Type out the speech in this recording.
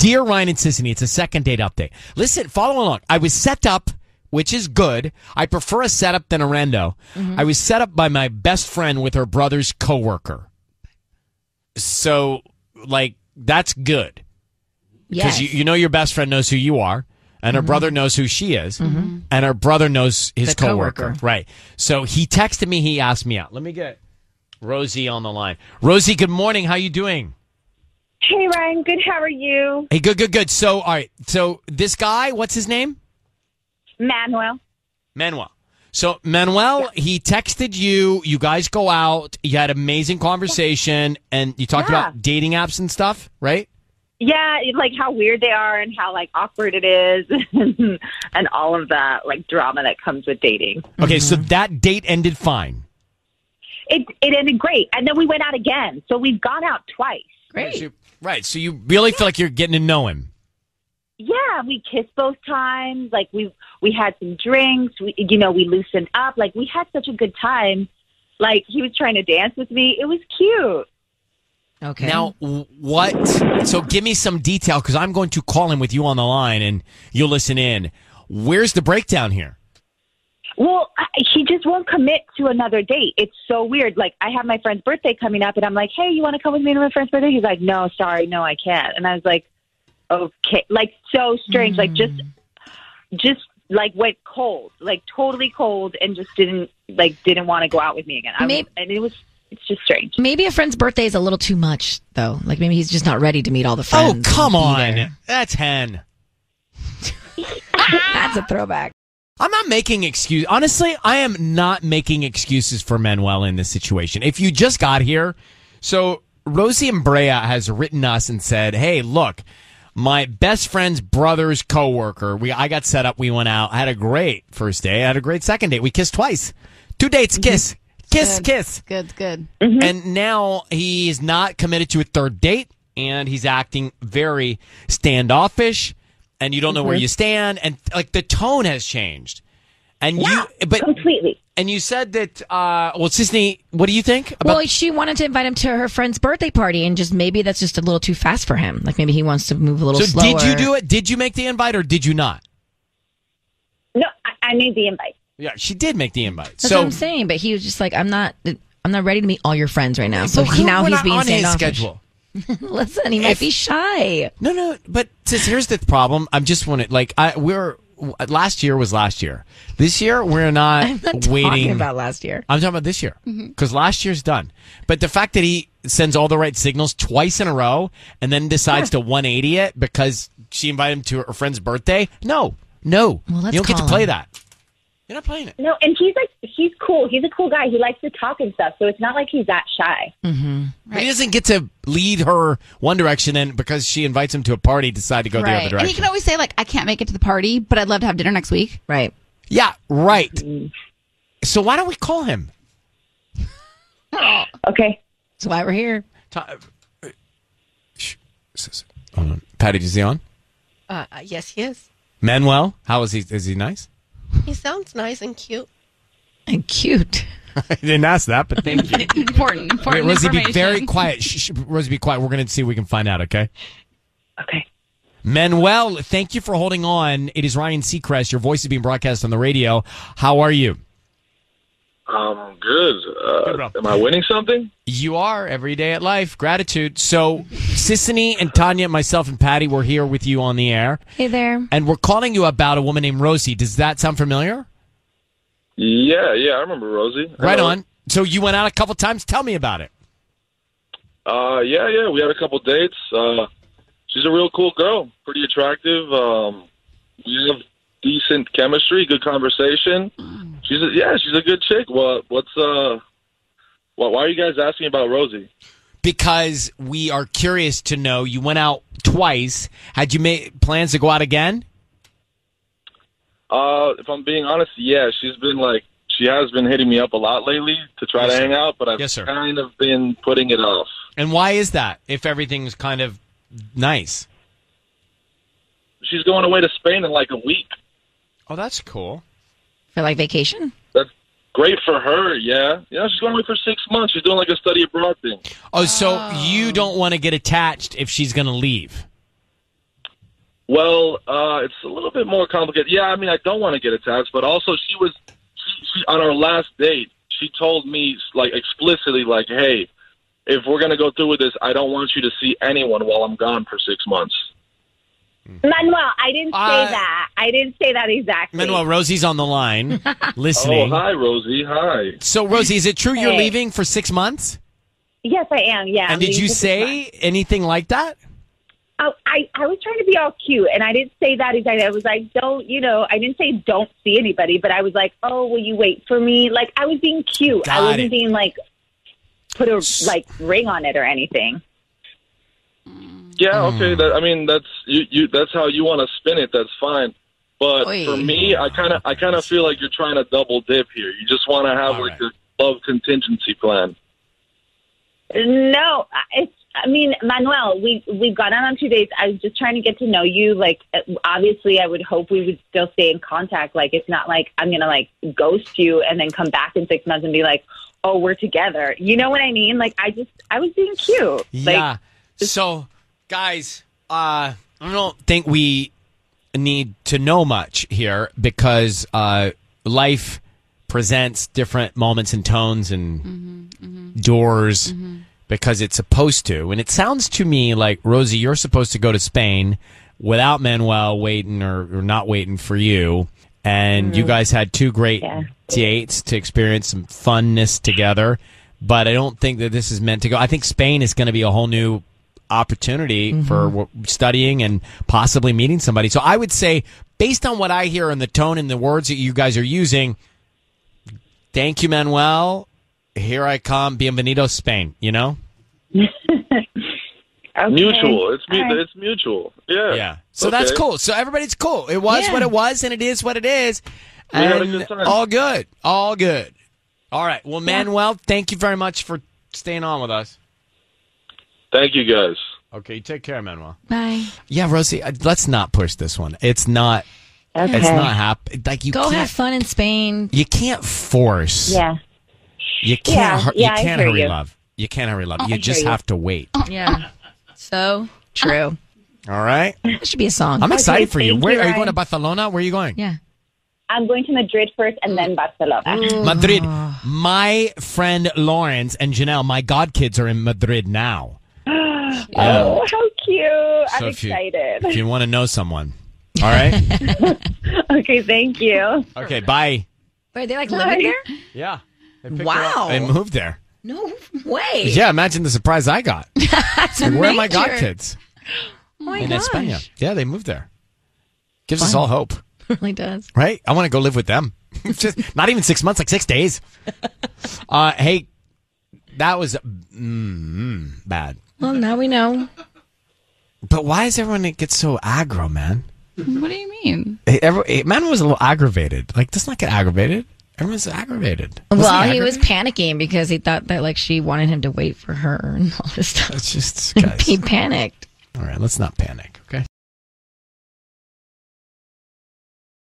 Dear Ryan and Sisanie, it's a second date update. Listen, follow along. I was set up, which is good. I prefer a setup than a rando. Mm-hmm. I was set up by my best friend with her brother's coworker. So, like, that's good. Because Yes. you, you know your best friend knows who you are, and her mm-hmm. brother knows who she is, mm-hmm. and her brother knows his The coworker. coworker. Right. So he texted me. He asked me out. Let me get Rosie on the line. Rosie, good morning. How you doing? Hey Ryan, good. How are you? Hey, good, good, good. So, all right. So this guy, what's his name? Manuel. Manuel. So Manuel, he texted you. You guys go out. You had amazing conversation, and you talked Yeah. about dating apps and stuff, right? Yeah, like how weird they are and how like awkward it is and all of that like drama that comes with dating. Okay, so mm-hmm. that date ended fine. It it ended great. And then we went out again. So we've gone out twice. Great. So- right. So you really feel like you're getting to know him. Yeah, we kissed both times. Like we we had some drinks. We you know, we loosened up. Like we had such a good time. Like he was trying to dance with me. It was cute. Okay. Now, what? So give me some detail because I'm going to call him with you on the line, and you'll listen in. Where's the breakdown here? Well, I- he just won't commit to another date. It's so weird. Like, I have my friend's birthday coming up, and I'm like, hey, you want to come with me to my friend's birthday? He's like, no, sorry, no, I can't. And I was like, okay. Like, so strange. Like, just, mm. just like went cold, like totally cold, and just didn't, like, didn't want to go out with me again. I was, and it was, it's just strange. maybe a friend's birthday is a little too much, though. Like maybe he's just not ready to meet all the oh, friends. oh, come on. there. That's hen. That's a throwback. I'm not making excuse. Honestly, I am not making excuses for Manuel in this situation. If you just got here, so Rosie and Brea has written us and said, "Hey, look, my best friend's brother's coworker. We I got set up. We went out. I had a great first day. I had a great second date. We kissed twice. Two dates. Mm-hmm. Kiss, kiss, Good. kiss. Good, good. Mm-hmm. And now he's not committed to a third date, and he's acting very standoffish, and you don't know where you stand, and like the tone has changed. And Yeah, you, but completely. and you said that. uh Well, Sisanie, what do you think about? Well, she wanted to invite him to her friend's birthday party, and just maybe that's just a little too fast for him. Like maybe he wants to move a little so slower. did you do it? Did you make the invite or did you not? No, I, I made the invite. Yeah, she did make the invite. That's so what I'm saying. But he was just like, I'm not. I'm not ready to meet all your friends right now. So But he, now he's not being on his standoffish. schedule. Listen, he might If- be shy. No, no, but sis, here's the problem. I'm just want to like I we're last year was last year. This year we're not, I'm not waiting talking about last year. I'm talking about this year mm-hmm. because last year's done. But the fact that he sends all the right signals twice in a row and then decides to 180 it because she invited him to her friend's birthday, no, no, Well, let's you don't get to play him. that. You're not playing it. No, and he's like, he's cool. He's a cool guy. He likes to talk and stuff. So it's not like he's that shy. He doesn't get to lead her one direction and because she invites him to a party, decide to go the other Right. And direction. he can always say, like, I can't make it to the party, but I'd love to have dinner next week. Right. yeah, right. So why don't we call him? Okay. That's why we're here. Ta- uh, shh, sis- hold on. Patty, is he on? Uh, uh, yes, he is. Manuel, how is he? Is he nice? He sounds nice and cute. And cute. I didn't ask that, but thank you. Important, Wait, important Rosie, be very quiet. Shh, shh, Rosie, be quiet. We're going to see if we can find out, okay? Okay. Manuel, thank you for holding on. It is Ryan Seacrest. Your voice is being broadcast on the radio. How are you? Um, good. Uh, Good, am I winning something? You are every day at life. Gratitude. So, Sisanie and Tanya, myself and Patty, we're here with you on the air, Hey there. and we're calling you about a woman named Rosie. Does that sound familiar? Yeah, yeah, I remember Rosie. Right know on. So you went out a couple times. Tell me about it. Uh, yeah, yeah, we had a couple dates. Uh, she's a real cool girl, pretty attractive. Um, we have decent chemistry, good conversation. She's a, yeah, she's a good chick. What what's uh, what, why are you guys asking about Rosie? Because we are curious to know. You went out twice. Had you made plans to go out again? Uh, if I'm being honest, yeah, she's been like she has been hitting me up a lot lately to try Yes, to hang out, but I've Yes, kind of been putting it off. And why is that? If everything's kind of nice. She's going away to Spain in like a week. Oh, that's cool. For like vacation? That's great for her, yeah. yeah. she's going away for six months. She's doing like a study abroad thing. Oh, so you don't want to get attached if she's going to leave. Well, uh, it's a little bit more complicated. Yeah, I mean, I don't want to get attached, but also she was she, she, on our last date. She told me like explicitly, like, "Hey, if we're gonna go through with this, I don't want you to see anyone while I'm gone for six months." Manuel, I didn't say Uh, that. I didn't say that exactly. Manuel, Rosie's on the line, listening. Oh, hi, Rosie. Hi. so, Rosie, is it true you're leaving for six months? Yes, I am. Yeah. and I'm did you for six months. say anything like that? Oh, I, I was trying to be all cute, and I didn't say that exactly. I was like, don't, you know, I didn't say don't see anybody, but I was like, oh, will you wait for me? Like, I was being cute. Got I wasn't it. being like, put a like ring on it or anything. Yeah, Hmm. okay. That, I mean, that's you, you. That's how you want to spin it. That's fine. But Oy. for me, I kind of, I kind of feel like you're trying to double dip here. You just want to have All like right. a love contingency plan. No, it's. I mean, Manuel, we we've gone out on two dates. I was just trying to get to know you. Like, uh, obviously, I would hope we would still stay in contact. Like, it's not like I'm gonna like ghost you and then come back in six months and be like, oh, we're together. You know what I mean? Like, I just I was being cute. Like, yeah. So, guys, uh, I don't think we need to know much here because uh, life presents different moments and tones and doors because it's supposed to. And it sounds to me like, Rosie, you're supposed to go to Spain without Manuel waiting or, or not waiting for you. And you guys had two great Yeah. dates to experience some funness together. But I don't think that this is meant to go. I think Spain is going to be a whole new opportunity for mm-hmm. w- studying and possibly meeting somebody. So I would say, based on what I hear and the tone and the words that you guys are using, thank you, Manuel. Here I come. Bienvenido, Spain. You know? okay. Mutual. It's mu- All right. it's mutual. Yeah. Yeah. So that's cool. So everybody's cool. It was Yeah. what it was, and it is what it is. We had a And good time. all good. All good. All right. Well, Manuel, thank you very much for staying on with us. Thank you, guys. Okay, take care, Manuel. Bye. Yeah, Rosie, uh, let's not push this one. It's not. Okay. It's not happen. Like you Go can't. have fun in Spain. You can't force. Yeah. You can't. Yeah, hur- yeah, I you can't hear hurry you. love. You can't hurry love. you just you. have to wait. Yeah. So true. All right. That should be a song. I'm excited for you. thank Where you, are you going to Barcelona? Where are you going? yeah. I'm going to Madrid first and then Barcelona. Madrid. My friend Lawrence and Janelle, my godkids, are in Madrid now. Yeah. Oh, how cute. So I'm if you- excited. If you want to know someone. All right. okay, thank you. okay. Bye. Wait, they like living there? Yeah. They picked her Wow. They moved there. No way. Yeah. Imagine the surprise I got. That's Like, where are my major. godkids? Oh my In gosh. España. Yeah, they moved there. Gives us all hope. really does. right? I want to go live with them. Just not even six months, like six days. Uh, hey, that was mm, bad. Well, now we know. But why is everyone get so aggro, man? What do you mean? Hey, every, hey, man was a little aggravated. Like, does not get aggravated. Everyone's aggravated. Wasn't well, he was panicking because he thought that like she wanted him to wait for her and all this stuff. It's just guys. he panicked. All right, let's not panic, okay?